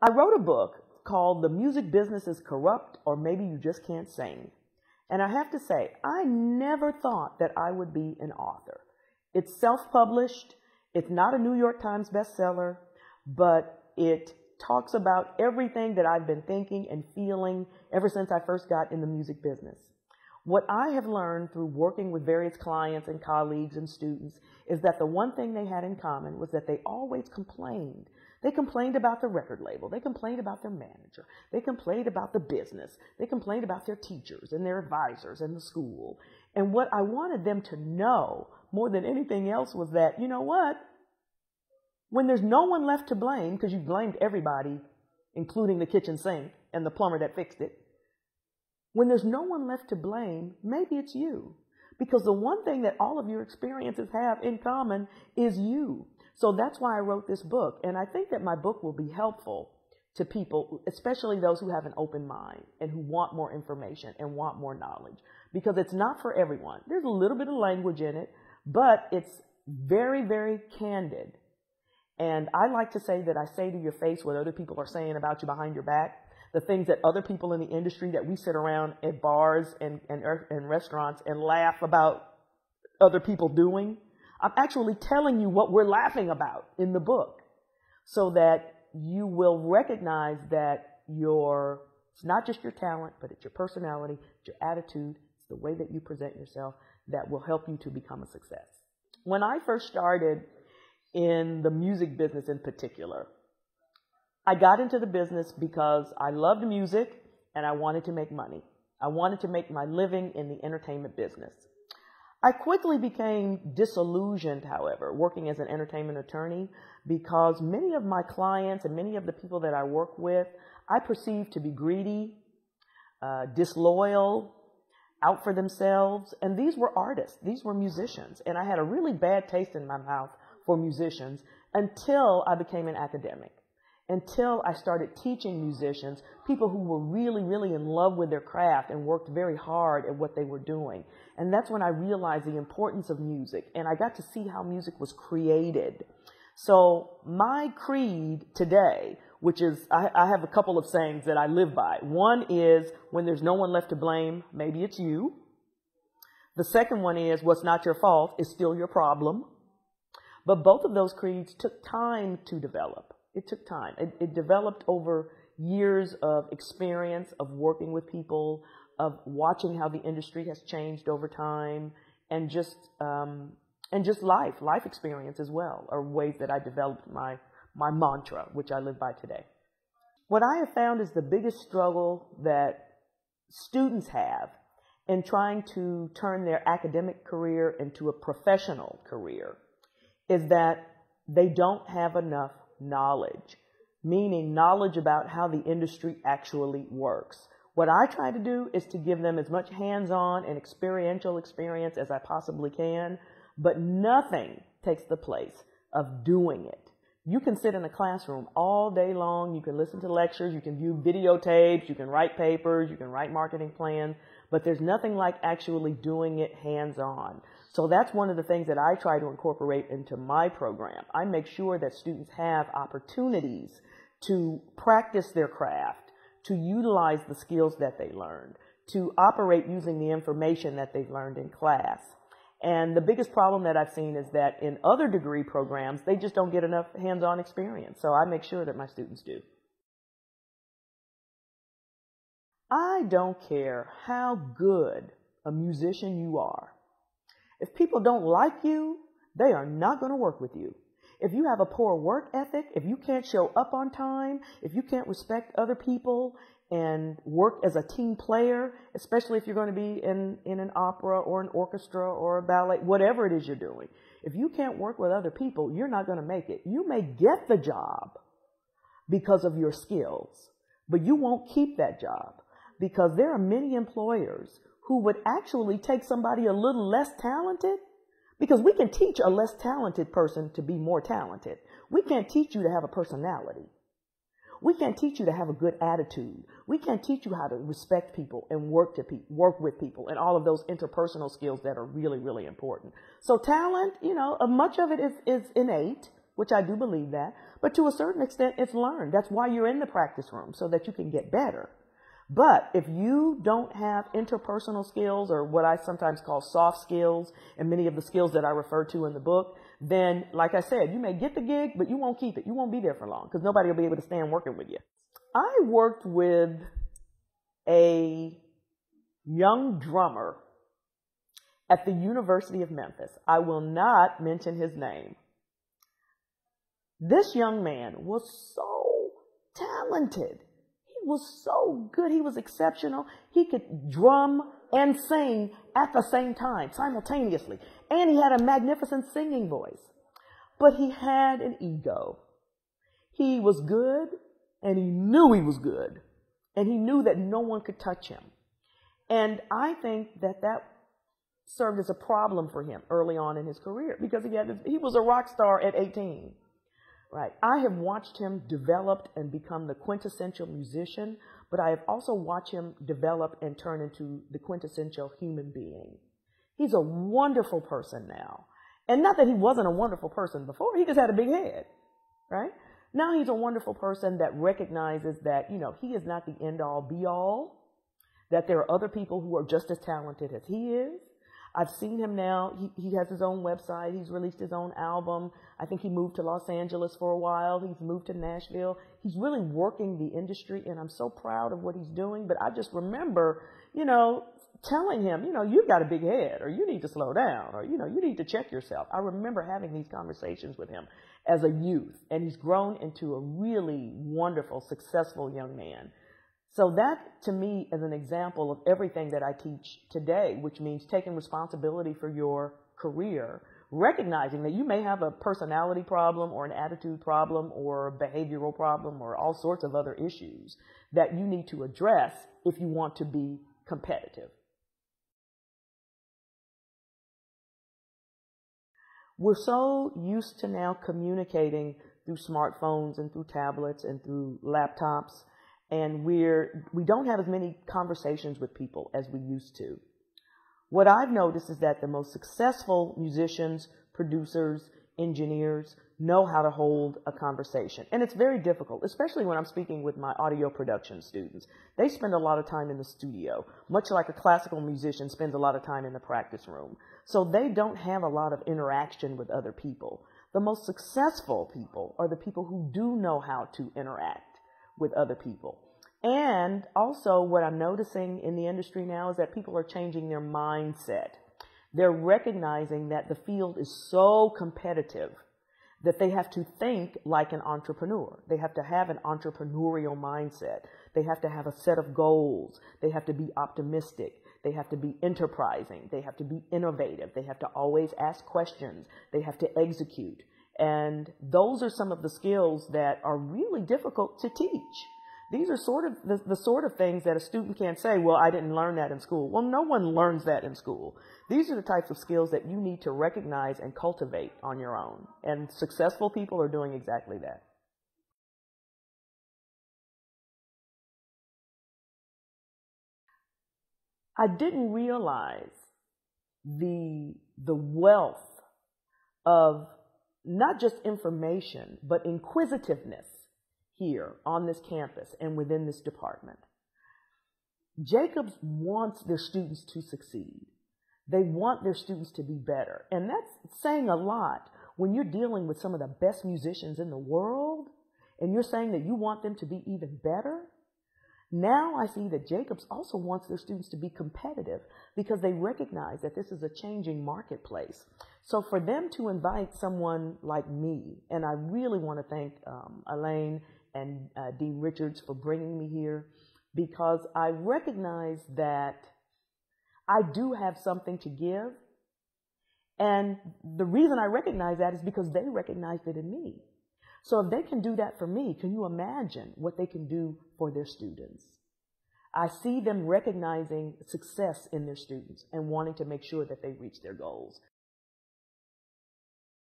I wrote a book called The Music Business is Corrupt or Maybe You Just Can't Sing. And I have to say, I never thought that I would be an author. It's self-published. It's not a New York Times bestseller, but it talks about everything that I've been thinking and feeling ever since I first got in the music business. What I have learned through working with various clients and colleagues and students is that the one thing they had in common was that they always complained. They complained about the record label. They complained about their manager. They complained about the business. They complained about their teachers and their advisors and the school. And what I wanted them to know more than anything else was that, you know what? When there's no one left to blame, because you blamed everybody, including the kitchen sink and the plumber that fixed it, when there's no one left to blame, maybe it's you. Because the one thing that all of your experiences have in common is you. So that's why I wrote this book. And I think that my book will be helpful to people, especially those who have an open mind and who want more information and want more knowledge. Because it's not for everyone. There's a little bit of language in it, but it's very, very candid and I like to say that I say to your face what other people are saying about you behind your back, the things that other people in the industry that we sit around at bars and, and, and restaurants and laugh about other people doing. I'm actually telling you what we're laughing about in the book so that you will recognize that your, it's not just your talent, but it's your personality, it's your attitude, it's the way that you present yourself that will help you to become a success. When I first started in the music business in particular. I got into the business because I loved music and I wanted to make money. I wanted to make my living in the entertainment business. I quickly became disillusioned, however, working as an entertainment attorney because many of my clients and many of the people that I work with, I perceived to be greedy, uh, disloyal, out for themselves. And these were artists. These were musicians. And I had a really bad taste in my mouth for musicians until I became an academic, until I started teaching musicians, people who were really, really in love with their craft and worked very hard at what they were doing. And that's when I realized the importance of music and I got to see how music was created. So my creed today, which is, I, I have a couple of sayings that I live by. One is when there's no one left to blame, maybe it's you. The second one is what's not your fault is still your problem. But both of those creeds took time to develop. It took time. It, it developed over years of experience of working with people, of watching how the industry has changed over time, and just um, and just life, life experience as well, are ways that I developed my my mantra, which I live by today. What I have found is the biggest struggle that students have in trying to turn their academic career into a professional career is that they don't have enough knowledge, meaning knowledge about how the industry actually works. What I try to do is to give them as much hands-on and experiential experience as I possibly can, but nothing takes the place of doing it. You can sit in a classroom all day long. You can listen to lectures. You can view videotapes. You can write papers. You can write marketing plans, but there's nothing like actually doing it hands on. So that's one of the things that I try to incorporate into my program. I make sure that students have opportunities to practice their craft, to utilize the skills that they learned, to operate using the information that they've learned in class. And the biggest problem that I've seen is that in other degree programs, they just don't get enough hands-on experience. So I make sure that my students do. I don't care how good a musician you are. If people don't like you, they are not going to work with you. If you have a poor work ethic, if you can't show up on time, if you can't respect other people and work as a team player, especially if you're going to be in, in an opera or an orchestra or a ballet, whatever it is you're doing, if you can't work with other people, you're not going to make it. You may get the job because of your skills, but you won't keep that job because there are many employers who would actually take somebody a little less talented because we can teach a less talented person to be more talented. We can't teach you to have a personality. We can't teach you to have a good attitude. We can't teach you how to respect people and work to pe- work with people and all of those interpersonal skills that are really, really important. So talent, you know, uh, much of it is, is innate, which I do believe that, but to a certain extent, it's learned. That's why you're in the practice room, so that you can get better. But if you don't have interpersonal skills or what I sometimes call soft skills and many of the skills that I refer to in the book, then like I said, you may get the gig, but you won't keep it. You won't be there for long because nobody will be able to stand working with you. I worked with a young drummer at the University of Memphis. I will not mention his name. This young man was so talented He was so good. He was exceptional. He could drum and sing at the same time, simultaneously. And he had a magnificent singing voice. But he had an ego. He was good and he knew he was good. And he knew that no one could touch him. And I think that that served as a problem for him early on in his career because he had, he was a rock star at 18. Right. I have watched him develop and become the quintessential musician, but I have also watched him develop and turn into the quintessential human being. He's a wonderful person now. And not that he wasn't a wonderful person before, he just had a big head. Right? Now he's a wonderful person that recognizes that, you know, he is not the end all be all, that there are other people who are just as talented as he is, I've seen him now. He, he has his own website. He's released his own album. I think he moved to Los Angeles for a while. He's moved to Nashville. He's really working the industry and I'm so proud of what he's doing. But I just remember, you know, telling him, you know, you've got a big head or you need to slow down or, you know, you need to check yourself. I remember having these conversations with him as a youth and he's grown into a really wonderful, successful young man. So that to me is an example of everything that I teach today, which means taking responsibility for your career, recognizing that you may have a personality problem or an attitude problem or a behavioral problem or all sorts of other issues that you need to address if you want to be competitive. We're so used to now communicating through smartphones and through tablets and through laptops and we're we don't have as many conversations with people as we used to. What I've noticed is that the most successful musicians, producers, engineers know how to hold a conversation. And it's very difficult, especially when I'm speaking with my audio production students. They spend a lot of time in the studio, much like a classical musician spends a lot of time in the practice room. So they don't have a lot of interaction with other people. The most successful people are the people who do know how to interact with other people. And also what I'm noticing in the industry now is that people are changing their mindset. They're recognizing that the field is so competitive that they have to think like an entrepreneur. They have to have an entrepreneurial mindset. They have to have a set of goals. They have to be optimistic. They have to be enterprising. They have to be innovative. They have to always ask questions. They have to execute. And those are some of the skills that are really difficult to teach. These are sort of the, the, sort of things that a student can't say, well, I didn't learn that in school. Well, no one learns that in school. These are the types of skills that you need to recognize and cultivate on your own. And successful people are doing exactly that. I didn't realize the, the wealth of not just information, but inquisitiveness here on this campus and within this department. Jacobs wants their students to succeed. They want their students to be better. And that's saying a lot when you're dealing with some of the best musicians in the world and you're saying that you want them to be even better. Now I see that Jacobs also wants their students to be competitive because they recognize that this is a changing marketplace. So for them to invite someone like me, and I really want to thank um, Elaine and uh, Dean Richards for bringing me here because I recognize that I do have something to give. And the reason I recognize that is because they recognized it in me. So if they can do that for me, can you imagine what they can do for their students? I see them recognizing success in their students and wanting to make sure that they reach their goals.